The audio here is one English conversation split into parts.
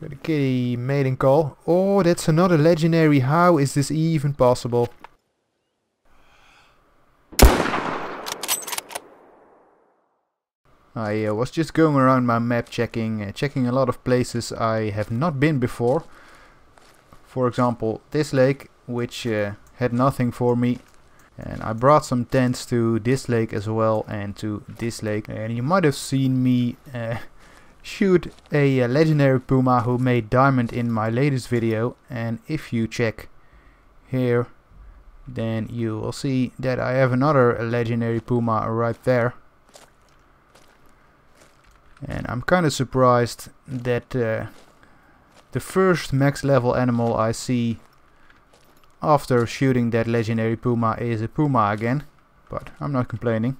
Got a kitty mating call. Oh, that's another legendary. How is this even possible? I uh, was just going around my map checking, uh, checking a lot of places I have not been before. For example, this lake, which uh, had nothing for me. And I brought some tents to this lake as well and to this lake. And you might have seen me uh, shoot a, a legendary puma who made diamond in my latest video. And if you check here, then you will see that I have another legendary puma right there and I'm kind of surprised that uh, the first max level animal I see after shooting that legendary puma is a puma again but I'm not complaining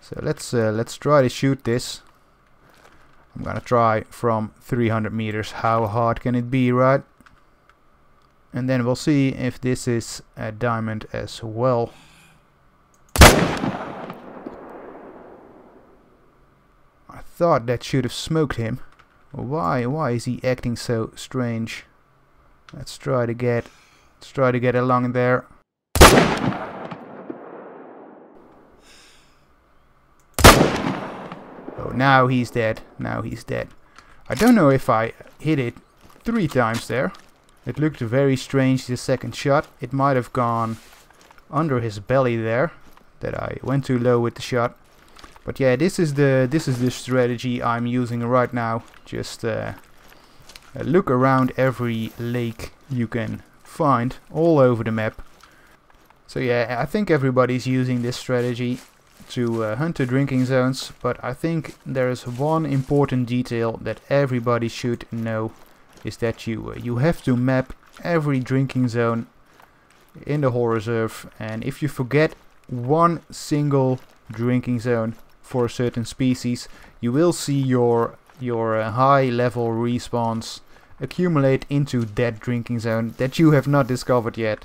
so let's uh, let's try to shoot this I'm gonna try from 300 meters how hard can it be right and then we'll see if this is a diamond as well I thought that should have smoked him. Why? Why is he acting so strange? Let's try to get, let's try to get along there. Now he's dead. Now he's dead. I don't know if I hit it three times there. It looked very strange the second shot. It might have gone under his belly there. That I went too low with the shot. But yeah, this is the this is the strategy I'm using right now. Just uh, uh, look around every lake you can find all over the map. So yeah, I think everybody's using this strategy to uh, hunt the drinking zones, but I think there is one important detail that everybody should know is that you uh, you have to map every drinking zone in the whole reserve and if you forget one single drinking zone for a certain species, you will see your your uh, high level respawns accumulate into that drinking zone that you have not discovered yet.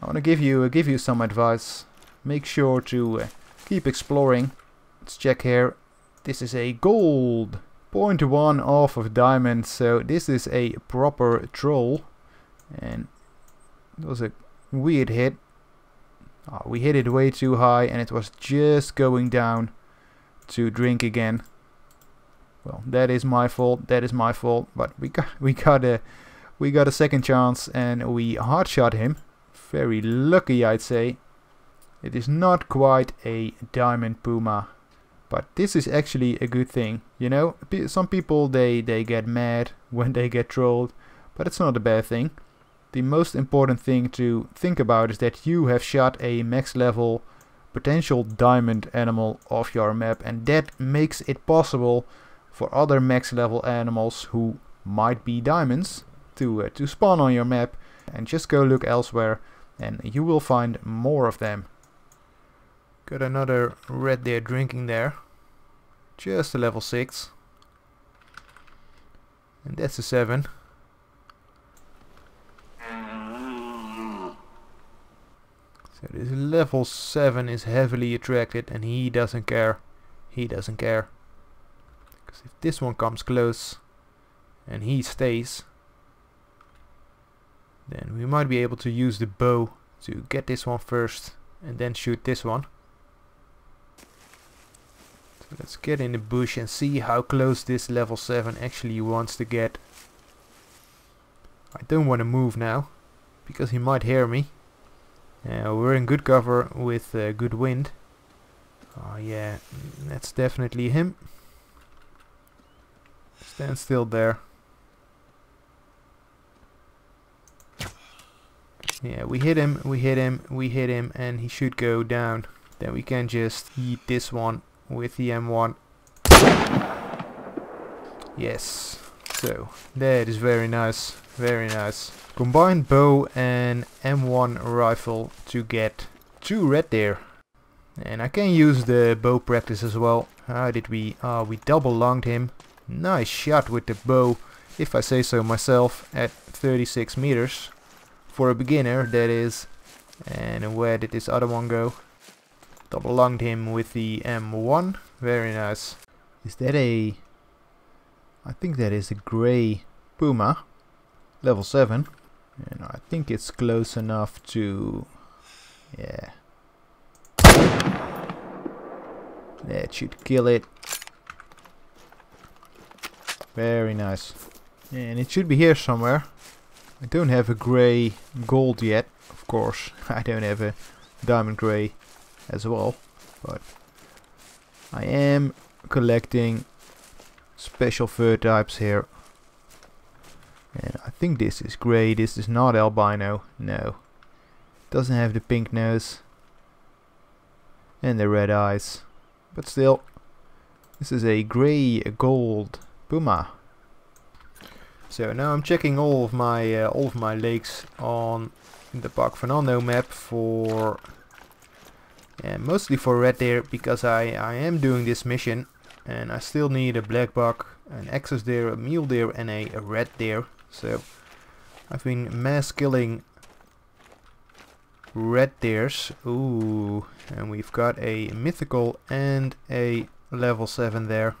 I want to give you uh, give you some advice. Make sure to uh, keep exploring. Let's check here. This is a gold. 0.1 off of diamond, so this is a proper troll. And it was a weird hit. Oh, we hit it way too high and it was just going down to drink again. Well, that is my fault. That is my fault. But we got we got a we got a second chance and we hard shot him. Very lucky, I'd say. It is not quite a diamond puma, but this is actually a good thing. You know, some people they they get mad when they get trolled, but it's not a bad thing. The most important thing to think about is that you have shot a max level potential diamond animal off your map and that makes it possible for other max level animals who might be diamonds to, uh, to spawn on your map and just go look elsewhere and you will find more of them. Got another red deer drinking there. Just a level 6. And that's a 7. So this level 7 is heavily attracted and he doesn't care. He doesn't care. Because if this one comes close and he stays, then we might be able to use the bow to get this one first and then shoot this one. Let's get in the bush and see how close this level 7 actually wants to get. I don't want to move now because he might hear me. Uh, we're in good cover with uh, good wind. Oh yeah, that's definitely him. Stand still there. Yeah, we hit him, we hit him, we hit him, and he should go down. Then we can just eat this one with the M1. Yes. So, that is very nice, very nice. Combined bow and M1 rifle to get two red deer. And I can use the bow practice as well. How did we... Ah, we double lunged him. Nice shot with the bow, if I say so myself, at 36 meters. For a beginner, that is. And where did this other one go? Double lunged him with the M1. Very nice. Is that a I think that is a grey puma, level 7. And I think it's close enough to... Yeah. That should kill it. Very nice. And it should be here somewhere. I don't have a grey gold yet, of course. I don't have a diamond grey as well. But I am collecting special fur types here. And I think this is grey. This is not albino. No. Doesn't have the pink nose. And the red eyes. But still. This is a grey gold puma. So now I'm checking all of my uh, all of my lakes on the Parque Fernando map for uh, mostly for red deer because I, I am doing this mission and I still need a black buck, an axis deer, a mule deer and a, a red deer. So I've been mass killing red deers. Ooh, and we've got a mythical and a level 7 there.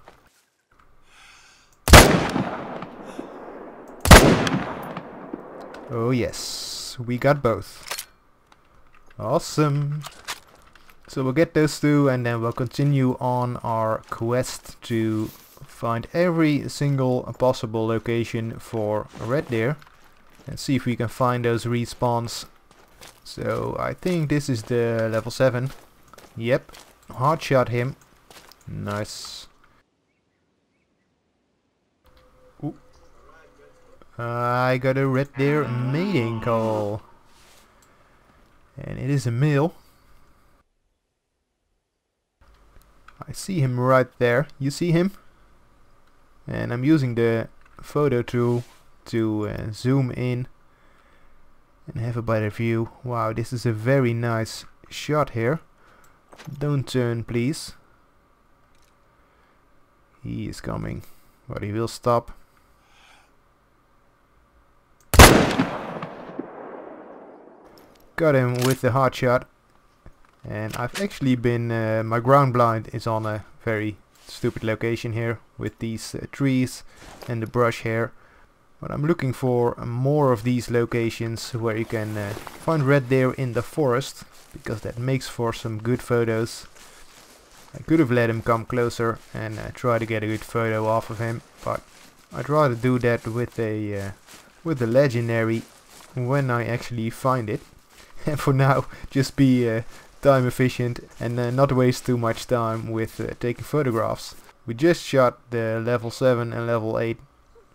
Oh yes, we got both. Awesome. So we'll get those two and then we'll continue on our quest to find every single possible location for red deer and see if we can find those respawns. So I think this is the level 7. Yep, hard shot him. Nice. Ooh. I got a red deer mating call. And it is a male. I see him right there. You see him? And I'm using the photo tool to uh, zoom in and have a better view. Wow, this is a very nice shot here. Don't turn, please. He is coming, but he will stop. Got him with the hard shot. And I've actually been, uh, my ground blind is on a very stupid location here with these uh, trees and the brush here. But I'm looking for more of these locations where you can uh, find red deer in the forest because that makes for some good photos. I could have let him come closer and uh, try to get a good photo off of him, but I'd rather do that with a uh, with a legendary when I actually find it. and for now, just be uh, time efficient and uh, not waste too much time with uh, taking photographs. We just shot the level 7 and level 8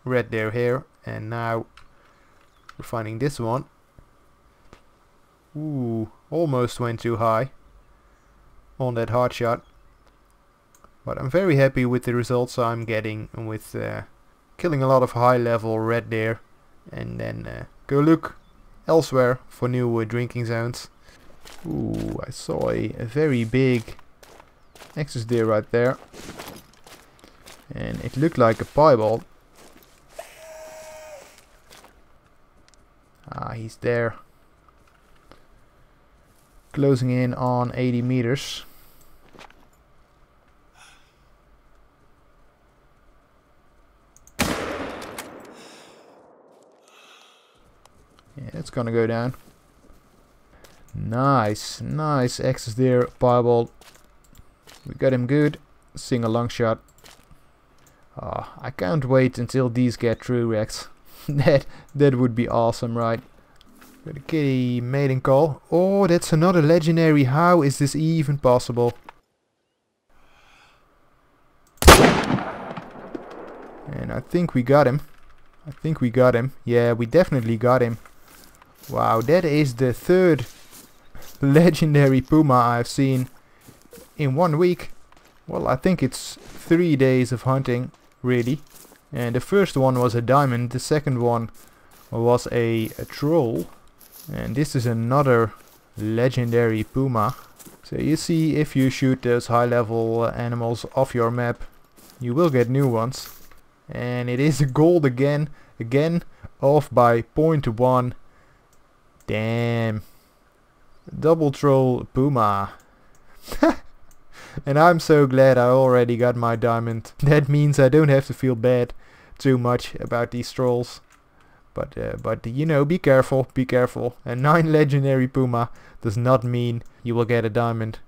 red deer here and now we're finding this one. Ooh, almost went too high on that hard shot. But I'm very happy with the results I'm getting with uh, killing a lot of high level red deer and then uh, go look elsewhere for new uh, drinking zones. Ooh, I saw a, a very big axis deer right there. And it looked like a piebald. Ah, he's there. Closing in on 80 meters. Yeah, it's gonna go down. Nice, nice axis there, piebald. We got him good. Single long shot. Oh, I can't wait until these get through, Rex. that that would be awesome, right? Got a kitty mating call. Oh, that's another legendary. How is this even possible? And I think we got him. I think we got him. Yeah, we definitely got him. Wow, that is the third legendary puma I've seen in one week. Well, I think it's three days of hunting, really. And the first one was a diamond, the second one was a, a troll. And this is another legendary puma. So you see, if you shoot those high level animals off your map, you will get new ones. And it is gold again, again off by 0.1. Damn. Double troll Puma. and I'm so glad I already got my diamond. That means I don't have to feel bad too much about these trolls. But, uh, but you know, be careful, be careful. And 9 legendary Puma does not mean you will get a diamond.